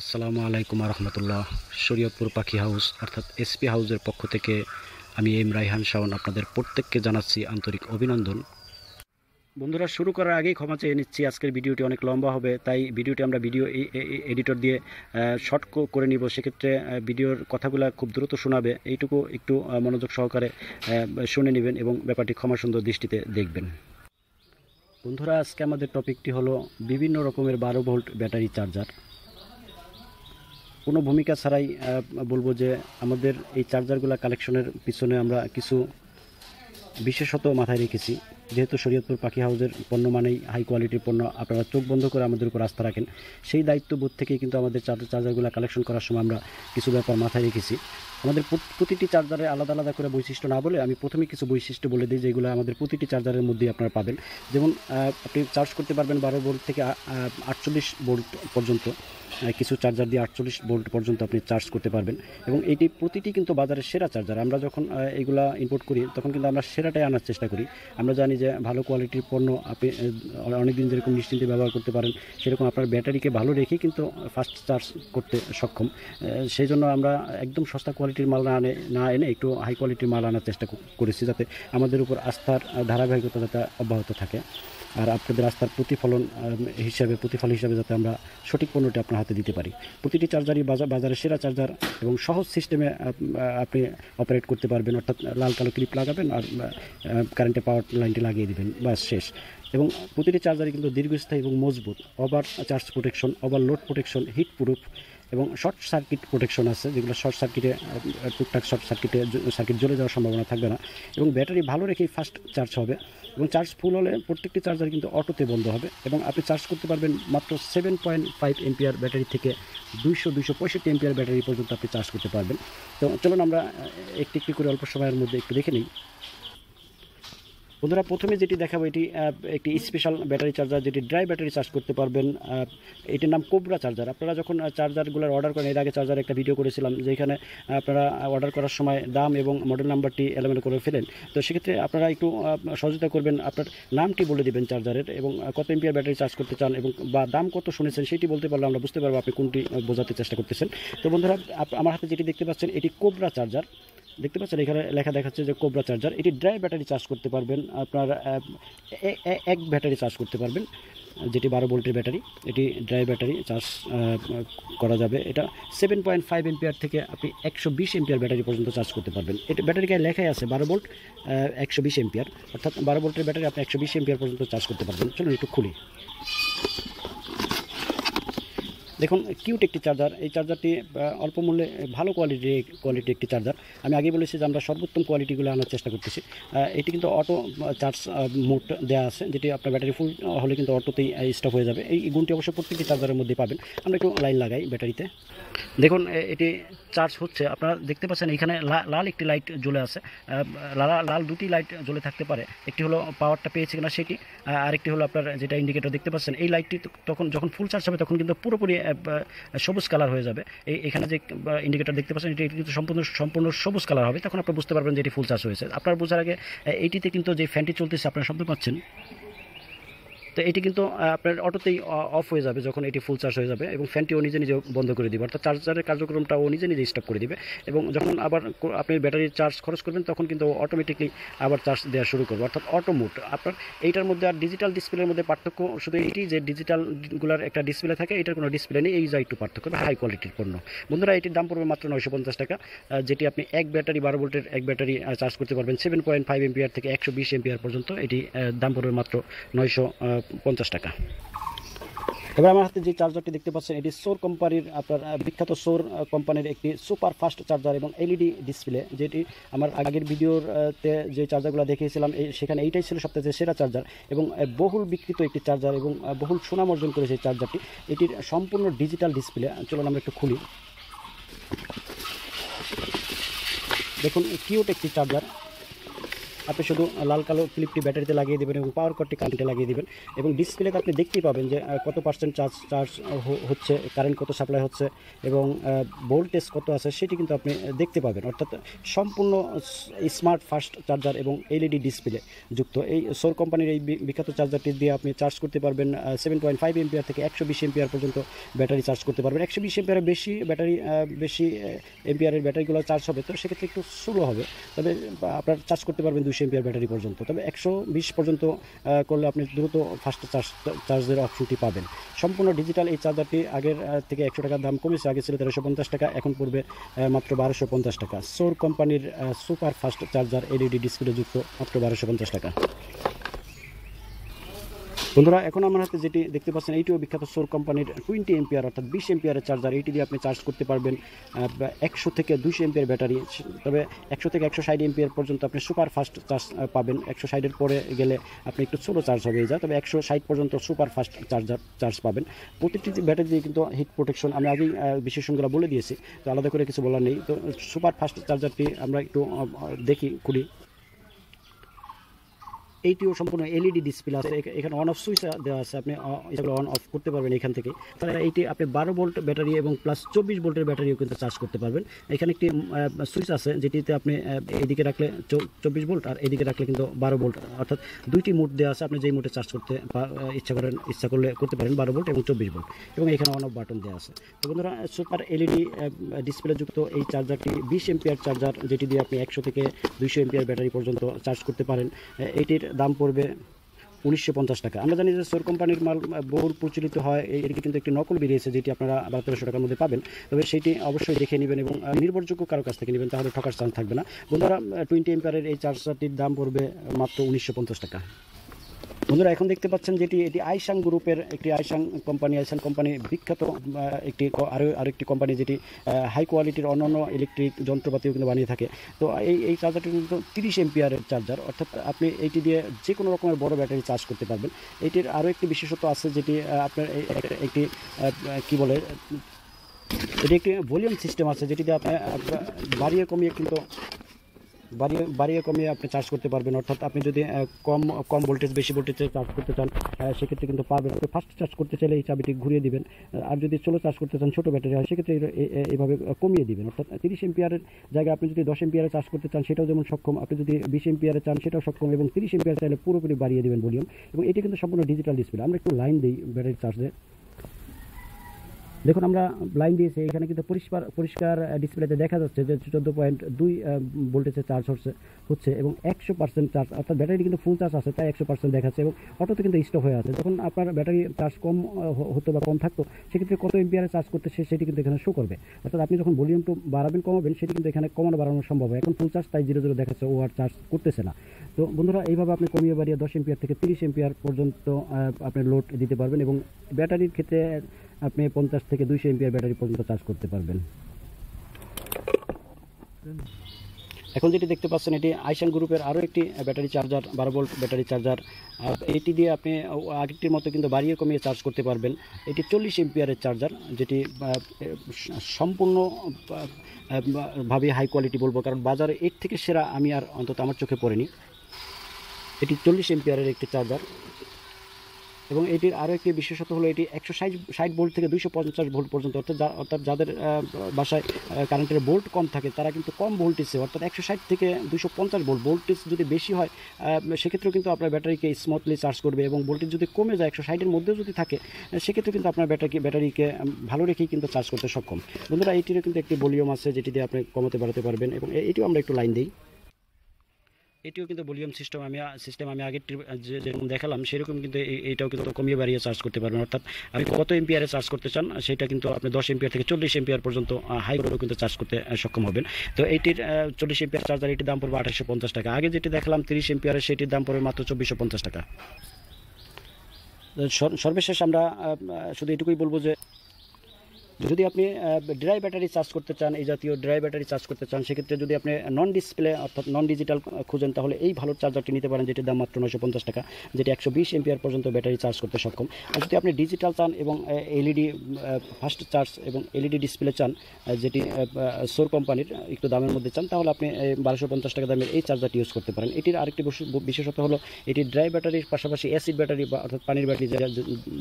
আসসালামু আলাইকুম রহমতুল্লাহ শরীয়তপুর পাখি হাউস, অর্থাৎ এসপি হাউসের পক্ষ থেকে আমি এম রাইহান শাওন আপনাদের প্রত্যেককে জানাচ্ছি আন্তরিক অভিনন্দন। বন্ধুরা, শুরু করার আগেই ক্ষমা চেয়ে নিচ্ছি, আজকের ভিডিওটি অনেক লম্বা হবে, তাই ভিডিওটি আমরা ভিডিও এডিটর দিয়ে শর্ট করে নিব, সেক্ষেত্রে ভিডিওর কথাগুলো খুব দ্রুত শোনাবে, এইটুকু একটু মনোযোগ সহকারে শুনে নেবেন এবং ব্যাপারটি ক্ষমা সুন্দর দৃষ্টিতে দেখবেন। বন্ধুরা, আজকে আমাদের টপিকটি হলো বিভিন্ন রকমের বারো ভোল্ট ব্যাটারি চার্জার। কোনো ভূমিকা ছাড়াই বলব যে আমাদের এই চার্জারগুলো কালেকশনের পিছনে আমরা কিছু বিশেষত মাথায় রেখেছি। যেহেতু শরীয়তপুর পাখি হাউসের পণ্য মানেই হাই কোয়ালিটির পণ্য, আপনারা চোখ বন্ধ করে আমাদের উপর আস্থা রাখেন। সেই দায়িত্ববোধ থেকেই কিন্তু আমাদের চার্জার চার্জারগুলো কালেকশন করার সময় আমরা কিছু ব্যাপার মাথায় রেখেছি। আমাদের প্রতিটি চার্জারে আলাদা আলাদা করে বৈশিষ্ট্য না বলে আমি প্রথমে কিছু বৈশিষ্ট্য বলে দিই যেগুলো আমাদের প্রতিটি চার্জারের মধ্যে আপনারা পাবেন। যেমন আপনি চার্জ করতে পারবেন বারো ভোল্ট থেকে আটচল্লিশ ভোল্ট পর্যন্ত। কিছু চার্জার দিয়ে আটচল্লিশ ভোল্ট পর্যন্ত আপনি চার্জ করতে পারবেন। এবং এটি প্রতিটি কিন্তু বাজারের সেরা চার্জার। আমরা যখন এগুলা ইম্পোর্ট করি, তখন কিন্তু আমরা সেরাটাই আনার চেষ্টা করি। আমরা জানি যে ভালো কোয়ালিটির পণ্য আপনি অনেকদিন যেরকম নিশ্চিন্তে ব্যবহার করতে পারেন, সেরকম আপনার ব্যাটারিকে ভালো রেখে কিন্তু ফাস্ট চার্জ করতে সক্ষম। সেই জন্য আমরা একদম সস্তা কোয়ালিটির মাল না আনে না এনে একটু হাই কোয়ালিটির মাল আনার চেষ্টা করেছি যাতে আমাদের উপর আস্থার ধারাবাহিকতা যাতে অব্যাহত থাকে। আর আপনাদের রাস্তার প্রতিফলন হিসাবে, প্রতিফল হিসাবে যাতে আমরা সঠিক পণ্যটি আপনার হাতে দিতে পারি। প্রতিটি চার্জারই বাজার বাজারের সেরা চার্জার এবং সহজ সিস্টেমে আপনি অপারেট করতে পারবেন। অর্থাৎ লাল কালো ক্লিপ লাগাবেন আর কারেন্টে পাওয়ার লাইনটি লাগিয়ে দিবেন। বাস শেষ। এবং প্রতিটি চার্জারই কিন্তু দীর্ঘস্থায়ী এবং মজবুত। Over charge protection over load protection heat proof এবং শর্ট সার্কিট প্রোটেকশন আছে, যেগুলো শর্ট সার্কিটে টুকটাক শর্ট সার্কিটে সার্কিট জ্বলে যাওয়ার সম্ভাবনা থাকবে না। এবং ব্যাটারি ভালো রেখেই ফাস্ট চার্জ হবে এবং চার্জ ফুল হলে প্রত্যেকটি চার্জার কিন্তু অটোতে বন্ধ হবে এবং আপনি চার্জ করতে পারবেন মাত্র seven point five ampere battery থেকে দুইশো দুইশো পঁয়ষট্টি এমপিআর ব্যাটারি পর্যন্ত আপনি চার্জ করতে পারবেন। তো চলুন আমরা একটি একটি করে অল্প সময়ের মধ্যে একটু দেখে নিই। বন্ধুরা, প্রথমে যেটি দেখাবো, এটি একটি স্পেশাল ব্যাটারি চার্জার যেটি ড্রাই ব্যাটারি চার্জ করতে পারবেন এটির নাম কোবরা চার্জার আপনারা যখন চার্জারগুলোর অর্ডার করেন, এর আগে চার্জার একটা ভিডিও করেছিলাম, যেখানে আপনারা অর্ডার করার সময় দাম এবং মডেল নাম্বারটি এলোমেলো করে ফেলেন। তো সেক্ষেত্রে আপনারা একটু সহযোগিতা করবেন, আপনার নামটি বলে দিবেন চার্জারের এবং কত এমপিআর ব্যাটারি চার্জ করতে চান এবং বা দাম কত শুনেছেন সেটি বলতে পারলে আমরা বুঝতে পারব আপনি কোনটি বোঝাতে চেষ্টা করতেছেন। তো বন্ধুরা আমার হাতে যেটি দেখতে পাচ্ছেন, এটি কোবরা চার্জার দেখতে পাচ্ছেন, এখানে লেখা দেখাচ্ছে যে কোবরা চার্জার এটি ড্রাই ব্যাটারি চার্জ করতে পারবেন, আপনার এক ব্যাটারি চার্জ করতে পারবেন, যেটি বারো ভোল্টের ব্যাটারি এটি ড্রাই ব্যাটারি চার্জ করা যাবে। এটা সেভেন পয়েন্ট ফাইভ এমপিআর থেকে আপনি একশো বিশ এমপিআর ব্যাটারি পর্যন্ত চার্জ করতে পারবেন। এটা ব্যাটারি গায়ে লেখাই আছে বারো ভোল্ট একশো বিশ এমপিআর অর্থাৎ বারো ভোল্টের ব্যাটারি আপনি একশো বিশ এমপিআর পর্যন্ত চার্জ করতে পারবেন। চলুন একটু খুলি। দেখুন কিউট একটি চার্জার এই চার্জারটি অল্প মূল্যে ভালো কোয়ালিটি কোয়ালিটি একটি চার্জার আমি আগে বলেছি যে আমরা সর্বোত্তম কোয়ালিটিগুলো আনার চেষ্টা করতেছি। এটি কিন্তু অটো চার্জ মোড দেওয়া আছে, যেটি আপনার ব্যাটারি ফুল হলে কিন্তু অটোতেই স্টপ হয়ে যাবে। এই গুণটি অবশ্যই প্রত্যেকটি চার্জারের মধ্যে পাবেন। আমরা একটু লাইন লাগাই ব্যাটারিতে দেখুন এটি চার্জ হচ্ছে, আপনারা দেখতে পাচ্ছেন এখানে লাল একটি লাইট জ্বলে আছে। লাল লাল দুটি লাইট জ্বলে থাকতে পারে। একটি হলো পাওয়ারটা পেয়েছে কিনা সেটি আরেকটি হলো আপনার যেটা ইন্ডিকেটর দেখতে পাচ্ছেন, এই লাইটটি তখন যখন ফুল চার্জ হবে, তখন কিন্তু পুরোপুরি সবুজ কালার হয়ে যাবে। এই, এখানে যে ইন্ডিকেটার দেখতে পাচ্ছেন, এটি কিন্তু সম্পূর্ণ সম্পূর্ণ সবুজ কালার হবে। তখন আপনি বুঝতে পারবেন যে এটি ফুল চার্জ হয়েছে। আপনার বোঝার আগে এইটিতে কিন্তু যে ফ্যানটি চলতেছে, আপনারা শব্দ পাচ্ছেন। তো এটি কিন্তু আপনার অটোতেই অফ হয়ে যাবে যখন এটি ফুল চার্জ হয়ে যাবে এবং ফ্যানটিও নিজে নিজে বন্ধ করে দিবে। অর্থাৎ চার্জারের কার্যক্রমটা ও নিজে নিজে স্টপ করে দিবে এবং যখন আবার আপনি ব্যাটারি চার্জ খরচ করবেন তখন কিন্তু অটোমেটিকলি আবার চার্জ দেওয়া শুরু করবে। অর্থাৎ অটো মোড আপনার এইটার মধ্যে আর ডিজিটাল ডিসপ্লের মধ্যে পার্থক্য শুধু এটি যে ডিজিটালগুলোর একটা ডিসপ্লে থাকে, এটার কোনো ডিসপ্লে নেই, এই যা একটু পার্থক্য হাই কোয়ালিটির পণ্য। বন্ধুরা, এটির দাম পড়বে মাত্র নয়শো পঞ্চাশ টাকা যেটি আপনি এক ব্যাটারি বারো ভোল্টের এক ব্যাটারি চার্জ করতে পারবেন। সেভেন পয়েন্ট ফাইভ এমপিআর থেকে একশো বিশ এমপিআর পর্যন্ত এটি দাম পড়বে মাত্র নয়শো পঞ্চাশ টাকা। এবার আমার হাতে যে চার্জারটি দেখতে পাচ্ছেন এটি সোর কোম্পানির আপনার বিখ্যাত সোর কোম্পানির একটি সুপার ফাস্ট চার্জার এবং এলইডি ডিসপ্লে যেটি আমার আগের ভিডিওর আহ, তে যে চার্জারগুলো দেখিয়েছিলাম সেখানে এইটাই ছিল সবথেকে সেরা চার্জার এবং বহুল বিকৃত একটি চার্জার এবং বহুল সুনাম অর্জন করেছে এই চার্জারটি এটির সম্পূর্ণ ডিজিটাল ডিসপ্লে চলুন আমরা একটু খুলি। দেখুন কিউট একটি চার্জার আপনি শুধু লাল কালো ক্লিপটি ব্যাটারিতে লাগিয়ে দেবেন এবং পাওয়ার কটটি কারেন্টে লাগিয়ে দেবেন এবং ডিসপ্লেতে আপনি দেখতেই পাবেন যে কত পার্সেন্ট চার্জ চার্জ হচ্ছে কারেন্ট কত সাপ্লাই হচ্ছে এবং ভোল্টেজ কত আছে সেটি কিন্তু আপনি দেখতে পাবেন। অর্থাৎ সম্পূর্ণ স্মার্ট ফাস্ট চার্জার এবং এলইডি ডিসপ্লে যুক্ত। এই সোর কোম্পানির এই বিখ্যাত চার্জারটি দিয়ে আপনি চার্জ করতে পারবেন সেভেন পয়েন্ট ফাইভ এমপিআর থেকে একশো বিশ এমপিআর পর্যন্ত ব্যাটারি চার্জ করতে পারবেন। একশো বিশ এমপিআরের বেশি ব্যাটারি বেশি এমপিআরের ব্যাটারিগুলো চার্জ হবে, তো সেক্ষেত্রে একটু স্লো হবে। তবে আপনার চার্জ করতে পারবেন দুশো এমপিআর ব্যাটারি পর্যন্ত। তবে একশো বিশ পর্যন্ত করলে আপনি দ্রুত ফাস্ট চার্জ চার্জের অপশনটি পাবেন। সম্পূর্ণ ডিজিটাল এই চার্জারটি আগের থেকে একশো টাকার দাম কমেছে, আগে ছিল তেরোশো পঞ্চাশ টাকা, এখন পড়বে মাত্র বারোশো পঞ্চাশ টাকা। সোর কোম্পানির super fast charger LED display যুক্ত, মাত্র বারোশো পঞ্চাশ টাকা। বন্ধুরা, এখন আমার হাতে যেটি দেখতে পাচ্ছেন, এইটিও বিখ্যাত সোর কোম্পানির টোয়েন্টি এমপিআর অর্থাৎ বিশ এমপিআরের চার্জার এইটি দিয়ে আপনি চার্জ করতে পারবেন একশো থেকে দুইশো এমপিআর ব্যাটারি তবে একশো থেকে একশো ষাট এমপিআর পর্যন্ত আপনি সুপার ফাস্ট চার্জ পাবেন। একশো ষাটের পরে গেলে আপনি একটু ছোটো চার্জ হবে যা, তবে একশো ষাট পর্যন্ত সুপার ফাস্ট চার্জার চার্জ পাবেন। প্রতিটি ব্যাটারি দিয়ে কিন্তু হিট প্রোটেকশন আমি আগেই বিশেষণগুলো বলে দিয়েছি, তো আলাদা করে কিছু বলার নেই। তো সুপার ফাস্ট চার্জারটি আমরা একটু দেখি, খুলি। এইটিও সম্পূর্ণ এলইডি ডিসপ্লে আছে। এখানে অন অফ সুইচ দেওয়া আছে। আপনি এগুলো অন অফ করতে পারবেন এখান থেকে। তাহলে এইটি আপনি বারো ভোল্ট ব্যাটারি এবং প্লাস চব্বিশ ভোল্টের ব্যাটারিও কিন্তু চার্জ করতে পারবেন। এখানে একটি সুইচ আছে যেটিতে আপনি আহ, এইদিকে রাখলে চব্বিশ ভোল্ট আর এইদিকে রাখলে কিন্তু বারো ভোল্ট অর্থাৎ দুইটি মোড দেওয়া আছে। আপনি যেই মোটে চার্জ করতে ইচ্ছা করেন ইচ্ছা করলে করতে পারেন বারো ভোল্ট এবং চব্বিশ ভোল্ট এবং এখানে অন অফ বাটন দেওয়া আছে। তো বন্ধুরা সুপার এলইডি ডিসপ্লে যুক্ত এই চার্জারটি বিশ এমপিআর চার্জার যেটি দিয়ে আপনি একশো থেকে দুইশো এমপিআর ব্যাটারি পর্যন্ত চার্জ করতে পারেন। এটির দাম পড়বে উনিশশো পঞ্চাশ টাকা। আমরা জানি যে সোর কোম্পানির মাল বহুল প্রচলিত হয় এর কিন্তু একটি নকল বেরিয়েছে যেটি আপনারা বারো তেরোশো টাকার মধ্যে পাবেন। তবে সেটি অবশ্যই দেখে নেবেন এবং নির্ভরযোগ্য কারও কাছ থেকে নেবেন, তাহলে ঠকার চান্স থাকবে না। বন্ধুরা টোয়েন্টি এম্পারের এই চার্জারটির দাম পড়বে মাত্র উনিশশো পঞ্চাশ টাকা। বন্ধুরা, এখন দেখতে পাচ্ছেন যেটি এটি আইসাং গ্রুপের একটি আইসাং কোম্পানি আইসাং কোম্পানি বিখ্যাত একটি আরও আরেকটি কোম্পানি যেটি হাই কোয়ালিটির অন্যান্য ইলেকট্রিক যন্ত্রপাতিও কিন্তু বানিয়ে থাকে। তো এই এই চার্জারটি কিন্তু তিরিশ এমপিআরের চার্জার অর্থাৎ আপনি এইটি দিয়ে যে কোনো রকমের বড় ব্যাটারি চার্জ করতে পারবেন। এটির আরও একটি বিশেষত্ব আছে যেটি আপনার একটি কি বলে, এটি একটি ভলিউম সিস্টেম আছে যেটিতে আপনি বাড়িয়ে কমিয়ে কিন্তু বাড়িয়ে বাড়িয়ে কমিয়ে আপনি চার্জ করতে পারবেন। অর্থাৎ আপনি যদি কম কম ভোল্টেজ বেশি ভোল্টেজে চার্জ করতে চান সেক্ষেত্রে কিন্তু পাবেন। আপনি ফাস্ট চার্জ করতে চাইলে এই চাবিটি ঘুরিয়ে দিবেন। আর যদি স্লো চার্জ করতে চান, ছোটো ব্যাটারি হয়, সেক্ষেত্রে এই- এই- এই- এইভাবে কমিয়ে দিবেন। অর্থাৎ তিরিশ এমপিআরের জায়গায় আপনি যদি দশ এমপিআরে চার্জ করতে চান, সেটাও যেমন সক্ষম। আপনি যদি বিশ এমপিআরে চান, সেটাও সক্ষম। এবং তিরিশ এমপিআর চাইলে পুরোপুরি বাড়িয়ে দিবেন ভলিউম। এবং এটি কিন্তু সম্পূর্ণ ডিজিটাল ডিসপ্লে আমরা একটু লাইন দিই ব্যাটারি চার্জে দেখুন, আমরা লাইন দিয়েছি, এখানে কিন্তু পরিষ্কার পরিষ্কার ডিসপ্লেতে দেখা যাচ্ছে যে চোদ্দ পয়েন্ট দুই ভোল্টেজে চার্জ হচ্ছে হচ্ছে এবং একশো পার্সেন্ট চার্জ অর্থাৎ ব্যাটারি কিন্তু ফুল চার্জ আছে, তাই একশো পার্সেন্ট দেখাচ্ছে এবং অটোতে কিন্তু স্টপ হয়ে আছে। যখন আপনার ব্যাটারি চার্জ কম হতো বা কম থাকতো, সেক্ষেত্রে কত এমপিআরে চার্জ করতে সে, সেটি কিন্তু এখানে শো করবে। অর্থাৎ আপনি যখন ভলিউম টু বাড়াবেন, কমাবেন, সেটি কিন্তু এখানে কমানো, বাড়ানো সম্ভব হয়। এখন ফুল চার্জ তাই জিরো জিরো দেখাচ্ছে ও আর চার্জ করতেছে না। তো বন্ধুরা, এইভাবে আপনি কমিয়ে বাড়িয়ে দশ এমপিআর থেকে তিরিশ এমপিআর পর্যন্ত আপনি লোড দিতে পারবেন এবং ব্যাটারির ক্ষেত্রে আপনি পঞ্চাশ থেকে দুইশো এমপিআর ব্যাটারি পর্যন্ত চার্জ করতে পারবেন। এখন যেটি দেখতে পাচ্ছেন, এটি আইসান গ্রুপের আরও একটি ব্যাটারি চার্জার, বারো ভোল্ট ব্যাটারি চার্জার। এটি দিয়ে আপনি আগেরটির মতো কিন্তু বাড়িয়ে কমিয়ে চার্জ করতে পারবেন। এটি চল্লিশ এমপিআরের চার্জার, যেটি সম্পূর্ণ ভাবে হাই কোয়ালিটি বলব, কারণ বাজারে এর থেকে সেরা আমি আর অন্তত আমার চোখে পড়েনি। এটি চল্লিশ এমপিআরের একটি চার্জার। এবং এটির আরও একটি বিশেষত্ব হলো এটি একশো ষাট ভোল্ট থেকে দুইশো পঞ্চাশ ভোল্ট পর্যন্ত, অর্থাৎ অর্থাৎ যাদের বাসায় কারেন্টের ভোল্ট কম থাকে, তারা কিন্তু কম ভোল্টেজে অর্থাৎ একশো ষাট থেকে দুশো পঞ্চাশ ভোল্ট ভোল্টেজ যদি বেশি হয় সেক্ষেত্রেও কিন্তু আপনার ব্যাটারিকে স্মুথলি চার্জ করবে এবং ভোল্টেজ যদি কমে যায়, একশো ষাটের মধ্যেও যদি থাকে সেক্ষেত্রে কিন্তু আপনার ব্যাটারিকে ব্যাটারিকে ভালো রেখেই কিন্তু চার্জ করতে সক্ষম। বন্ধুরা এইটিরও কিন্তু একটি ভলিউম আছে, যেটি দিয়ে আপনি কমাতে বাড়াতে পারবেন এবং এটিও আমরা একটু লাইন দিই। এটিও কিন্তু ভলিউম সিস্টেম আমি সিস্টেম আমি আগের যেরকম দেখালাম, সেরকম কিন্তু এইটাও কিন্তু কমিয়ে বাড়িয়ে চার্জ করতে পারবেন। অর্থাৎ আপনি কত এমপিআরে চার্জ করতে চান, সেটা কিন্তু আপনি দশ এমপিআর থেকে চল্লিশ এমপিআর পর্যন্ত হাই করেও কিন্তু চার্জ করতে সক্ষম হবেন। তো এইটির চল্লিশ এমপিআর চার্জার এটির দাম পড়বে আঠাশশো পঞ্চাশ টাকা। আগে যেটি দেখালাম, তিরিশ এমপিআরের সেটির দাম পড়বে মাত্র চব্বিশশো পঞ্চাশ টাকা। সর্বশেষ আমরা শুধু এটুকুই বলব যে যদি আপনি ড্রাই ব্যাটারি চার্জ করতে চান, এই জাতীয় ড্রাই ব্যাটারি চার্জ করতে চান, সেক্ষেত্রে যদি আপনি নন ডিসপ্লে অর্থাৎ নন ডিজিটাল খুঁজেন, তাহলে এই ভালো চার্জারটি নিতে পারেন, যেটির দাম মাত্র নশো পঞ্চাশ টাকা, যেটি একশো বিশ এমপিআর পর্যন্ত ব্যাটারি চার্জ করতে সক্ষম। আর যদি আপনি ডিজিটাল চান এবং এলইডি ফাস্ট চার্জ এবং এলইডি ডিসপ্লে চান যেটি সোর কোম্পানির একটু দামের মধ্যে চান, তাহলে আপনি বারোশো পঞ্চাশ টাকা দামের এই চার্জারটি ইউজ করতে পারেন। এটির আরেকটি বৈশি- বিশেষত হলো, এটি ড্রাই ব্যাটারির পাশাপাশি অ্যাসিড ব্যাটারি বা, অর্থাৎ পানির ব্যাটারি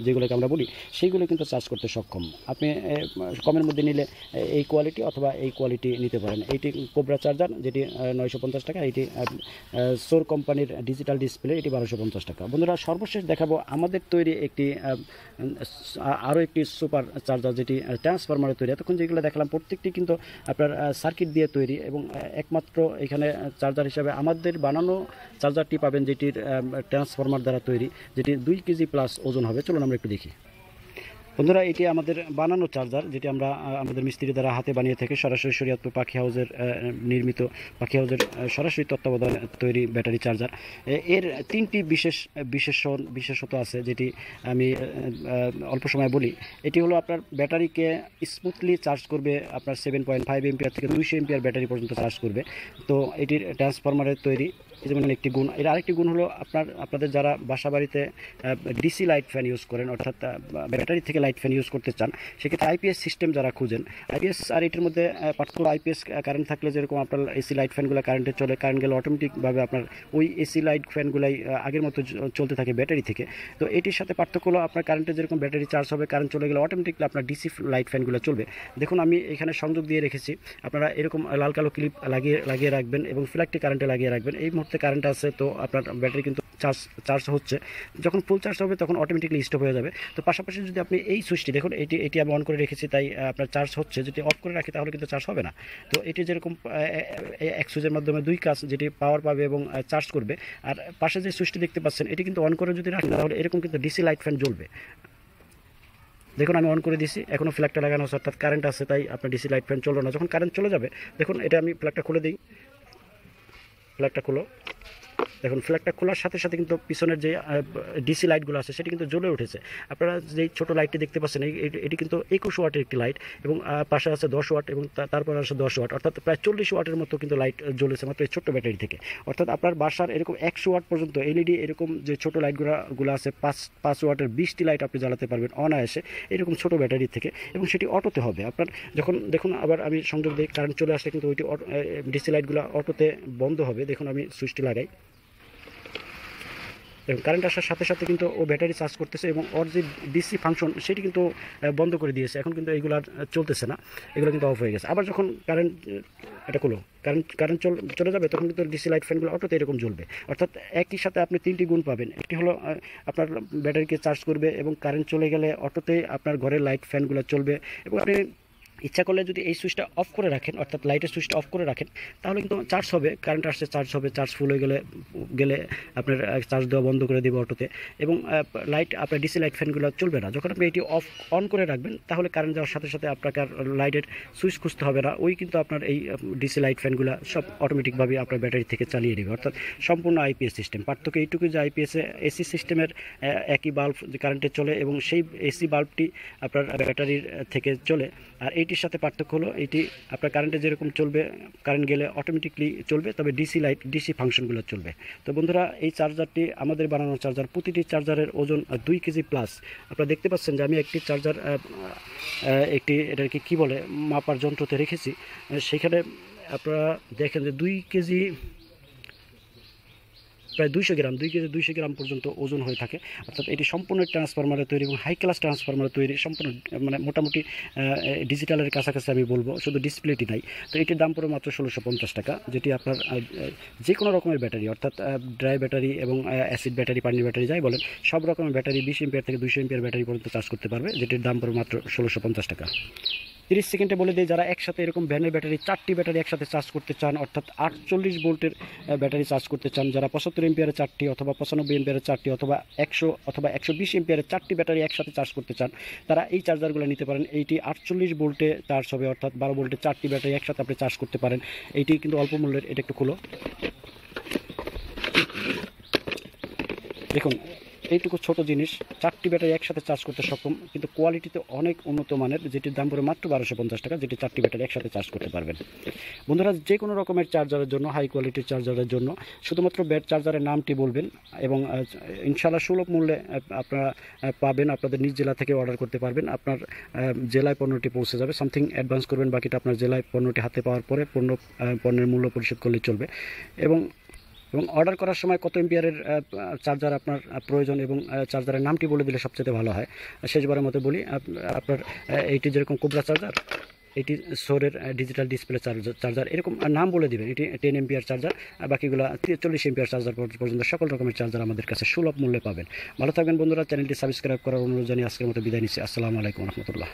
যেগুলোকে আমরা বলি সেইগুলো কিন্তু চার্জ করতে সক্ষম। আপনি কমের মধ্যে নিলে এই কোয়ালিটি অথবা এই কোয়ালিটি নিতে পারেন। এইটি কোবরা চার্জার যেটি নয়শো পঞ্চাশ টাকা, এটি সোর কোম্পানির ডিজিটাল ডিসপ্লে এটি বারোশো পঞ্চাশ টাকা। বন্ধুরা, সর্বশেষ দেখাবো আমাদের তৈরি একটি আরও একটি সুপার চার্জার যেটি ট্রান্সফরমারে তৈরি। এতক্ষণ যেগুলো দেখলাম, প্রত্যেকটি কিন্তু আপনার সার্কিট দিয়ে তৈরি এবং একমাত্র এখানে চার্জার হিসাবে আমাদের বানানো চার্জারটি পাবেন, যেটির ট্রান্সফরমার দ্বারা তৈরি, যেটি দুই কেজি প্লাস ওজন হবে। চলুন আমরা একটু দেখি। বন্ধুরা, এটি আমাদের বানানো চার্জার, যেটি আমরা আমাদের মিস্ত্রি দ্বারা হাতে বানিয়ে থেকে সরাসরি শরীয়তপুর পাখি হাউসের নির্মিত পাখি হাউসের সরাসরি তত্ত্বাবধান তৈরি ব্যাটারি চার্জার। এর তিনটি বিশেষ, বিশেষণ, বিশেষত আছে, যেটি আমি অল্প সময় বলি। এটি হলো আপনার ব্যাটারিকে স্মুথলি চার্জ করবে, আপনার সেভেন পয়েন্ট ফাইভ এমপিআর থেকে দুইশো এমপিআর ব্যাটারি পর্যন্ত চার্জ করবে। তো এটির ট্রান্সফরমারের তৈরি এই যেমন একটি গুণ, এর আরেকটি গুণ হলো আপনার, আপনাদের যারা বাসা বাড়িতে ডিসি লাইট ফ্যান ইউজ করেন, অর্থাৎ ব্যাটারি থেকে লাইট ফ্যান ইউজ করতে চান, সেক্ষেত্রে আইপিএস সিস্টেম যারা খুঁজেন আইপিএস আর এটির মধ্যে পার্থক্য আইপিএস কারেন্ট থাকলে যেরকম আপনার এসি লাইট ফ্যানগুলো কারেন্টে চলে কারেন্ট গেলে অটোমেটিকভাবে আপনার ওই এসি লাইট ফ্যানগুলাই আগের মতো চলতে থাকে ব্যাটারি থেকে। তো এটির সাথে পার্থক্য হলো আপনার কারেন্টে যেরকম ব্যাটারি চার্জ হবে কারেন্ট চলে গেলে অটোমেটিকলি আপনার ডিসি লাইট ফ্যানগুলো চলবে। দেখুন, আমি এখানে সংযোগ দিয়ে রেখেছি, আপনারা এরকম লাল কালো ক্লিপ লাগিয়ে লাগিয়ে রাখবেন এবং ফ্ল্যাগটি কারেন্টে লাগিয়ে রাখবেন। এই কারেন্ট আছে, তো আপনার ব্যাটারি কিন্তু চার্জ চার্জ হচ্ছে। যখন ফুল চার্জ হবে, তখন অটোমেটিকলি স্টপ হয়ে যাবে। তো পাশাপাশি যদি আপনি এই সুইচটি দেখুন, এটি এটি আমি অন করে রেখেছি, তাই আপনার চার্জ হচ্ছে। যদি অফ করে রাখি, তাহলে কিন্তু চার্জ হবে না। তো এটি যেরকম এক সুইচের মাধ্যমে দুই কাজ, যেটি পাওয়ার পাবে এবং চার্জ করবে। আর পাশে যে সুইচটি দেখতে পাচ্ছেন, এটি কিন্তু অন করে যদি রাখেন তাহলে এরকম কিন্তু ডিসি লাইট ফ্যান জ্বলবে। দেখুন, আমি অন করে দিছি এখনও ফ্ল্যাগটা লাগানো আছে, অর্থাৎ কারেন্ট আছে, তাই আপনার ডিসি লাইট ফ্যান চলবে না। যখন কারেন্ট চলে যাবে, দেখুন, এটা আমি ফ্ল্যাগটা খুলে দিই। ফ্ল্যাগটা খুলো দেখুন ফ্ল্যাগটা খোলার সাথে সাথে কিন্তু পিছনের যে ডিসি লাইটগুলো আছে, সেটি কিন্তু জ্বলে উঠেছে। আপনারা যেই ছোটো লাইটটি দেখতে পাচ্ছেন, এই, এটি- কিন্তু একুশ ওয়াটের একটি লাইট এবং পাশে আছে দশ ওয়াট এবং তারপর আছে দশ ওয়াট অর্থাৎ প্রায় চল্লিশ ওয়াটের মতো কিন্তু লাইট জ্বলেছে মাত্র এই ছোট্ট ব্যাটারি থেকে। অর্থাৎ আপনার বাসার এরকম একশো ওয়াট পর্যন্ত এলইডি এরকম যে ছোটো লাইটগুলো গুলো আছে, পাঁচ পাঁচ ওয়াটের বিশটি লাইট আপনি জ্বালাতে পারবেন অনায়াসে এরকম ছোট ব্যাটারি থেকে এবং সেটি অটোতে হবে। আপনার যখন, দেখুন, আবার আমি সংযোগ দিই কারেন্ট চলে আসলে কিন্তু ওইটি ডিসি লাইটগুলো অটোতে বন্ধ হবে। দেখুন, আমি সুইচটি লাগাই। এবং কারেন্ট আসার সাথে সাথে কিন্তু ও ব্যাটারি চার্জ করতেছে এবং ওর যে ডিসি ফাংশন সেটি কিন্তু বন্ধ করে দিয়েছে। এখন কিন্তু এইগুলো আর চলতেছে না। এগুলো কিন্তু অফ হয়ে গেছে। আবার যখন কারেন্ট এটা খুলো কারেন্ট কারেন্ট চল, চলে যাবে, তখন কিন্তু ডিসি লাইট ফ্যানগুলো অটোতে এরকম জ্বলবে। অর্থাৎ একই সাথে আপনি তিনটি গুণ পাবেন। একটি হলো আপনার ব্যাটারিকে চার্জ করবে এবং কারেন্ট চলে গেলে অটোতে আপনার ঘরের লাইট ফ্যানগুলো চলবে এবং আপনি ইচ্ছা করলে যদি এই সুইচটা অফ করে রাখেন, অর্থাৎ লাইটের সুইচটা অফ করে রাখেন, তাহলে কিন্তু চার্জ হবে কারেন্ট আসছে চার্জ হবে চার্জ ফুল হয়ে গেলে গেলে আপনার চার্জ দেওয়া বন্ধ করে দেবে অটোতে এবং লাইট আপনার ডিসি লাইট ফ্যানগুলো চলবে না। যখন আপনি এটি অফ অন করে রাখবেন, তাহলে কারেন্ট যাওয়ার সাথে সাথে আপনাকে আর লাইটের সুইচ খুঁজতে হবে না। ওই কিন্তু আপনার এই ডিসি লাইট ফ্যানগুলো সব অটোমেটিকভাবে আপনার ব্যাটারি থেকে চালিয়ে দেবে। অর্থাৎ সম্পূর্ণ আইপিএস সিস্টেম পার্থক্য এইটুকু যে আইপিএসে এসি সিস্টেমের একই বাল্ব কারেন্টে চলে এবং সেই এসি বাল্বটি আপনার ব্যাটারির থেকে চলে। আর এইটির সাথে পার্থক্য হলো, এটি আপনার কারেন্টে যেরকম চলবে কারেন্ট গেলে অটোমেটিকলি চলবে, তবে ডিসি লাইট ডিসি ফাংশনগুলো চলবে। তো বন্ধুরা, এই চার্জারটি আমাদের বানানো চার্জার প্রতিটি চার্জারের ওজন দুই কেজি প্লাস আপনারা দেখতে পাচ্ছেন যে আমি একটি চার্জার একটি এটাকে কী বলে, মাপার যন্ত্রতে রেখেছি। সেখানে আপনারা দেখেন যে দুই কেজি প্রায় দুইশো গ্রাম, দুই কেজি দুইশো গ্রাম পর্যন্ত ওজন হয়ে থাকে। অর্থাৎ এটি সম্পূর্ণ ট্রান্সফরমারে তৈরি এবং হাই ক্লাস ট্রান্সফরমারে তৈরি, সম্পূর্ণ মানে মোটামুটি ডিজিটালের কাছাকাছি আমি বলব, শুধু ডিসপ্লেটি নাই। তো এটির দাম পড়ে মাত্র ষোলোশো পঞ্চাশ টাকা, যেটি আপনার যে কোনো রকমের ব্যাটারি, অর্থাৎ ড্রাই ব্যাটারি এবং অ্যাসিড ব্যাটারি পানির ব্যাটারি যাই বলেন, সব রকমের ব্যাটারি বিশ এমপিয়ার থেকে দুইশো এমপিয়ার ব্যাটারি পর্যন্ত চার্জ করতে পারবে, যেটির দাম পড়ে মাত্র ষোলোশো পঞ্চাশ টাকা। তিরিশ সেকেন্ডে বলে দিই যারা একসাথে এরকম ভ্যানের ব্যাটারি, চারটি ব্যাটারি একসাথে চার্জ করতে চান, অর্থাৎ আটচল্লিশ ভোল্টের ব্যাটারি চার্জ করতে চান, যারা পঁচাত্তর এমপিয়ারের চারটি অথবা পঁচানব্বই এমপিয়ারের চারটি অথবা একশো অথবা একশো বিশ এমপিয়ারের চারটি ব্যাটারি একসাথে চার্জ করতে চান, তারা এই চার্জারগুলো নিতে পারেন। এইটি আটচল্লিশ ভোল্টে চার্জ হবে, অর্থাৎ বারো ভোল্টে চারটি ব্যাটারি একসাথে আপনি চার্জ করতে পারেন। এইটি কিন্তু অল্প মূল্যের, এটা একটু খুলো। দেখুন এইটুকু ছোট জিনিস, চারটি ব্যাটারি একসাথে চার্জ করতে সক্ষম, কিন্তু কোয়ালিটিতে অনেক উন্নত মানের, যেটির দাম পড়ে মাত্র বারোশো পঞ্চাশ টাকা, যেটি চারটি ব্যাটারি একসাথে চার্জ করতে পারবেন। বন্ধুরা, যে কোনো রকমের চার্জারের জন্য হাই কোয়ালিটির চার্জারের জন্য, শুধুমাত্র ব্যাট চার্জারের নামটি বলবেন এবং ইনশাল্লাহ সুলভ মূল্যে আপনারা পাবেন, আপনাদের নিজ জেলা থেকে অর্ডার করতে পারবেন। আপনার জেলায় পণ্যটি পৌঁছে যাবে। সামথিং অ্যাডভান্স করবেন, বাকিটা আপনার জেলায় পণ্যটি হাতে পাওয়ার পরে পণ্য পণ্যের মূল্য পরিশোধ করলে চলবে। এবং এবং অর্ডার করার সময় কত এম্পিয়ারের চার্জার আপনার প্রয়োজন এবং চার্জারের নামটি বলে দিলে সবচেয়ে ভালো হয়। শেষবারের মতো বলি আপনার এইটি যেরকম কোবরা চার্জার এটি সোরের ডিজিটাল ডিসপ্লে চার্জার চার্জার এরকম নাম বলে দেবেন। এটি টেন এমপিআর চার্জার বাকিগুলো চল্লিশ এমপিআর চার্জার পর্যন্ত সকল রকমের চার্জার আমাদের কাছে সুলভ মূল্যে পাবেন। ভালো থাকবেন বন্ধুরা, চ্যানেলটি সাবস্ক্রাইব করার অনুরোধ জানিয়ে আজকের মতো বিদায় নিচ্ছি। আসসালামু আলাইকুম রহমতুল্লাহ।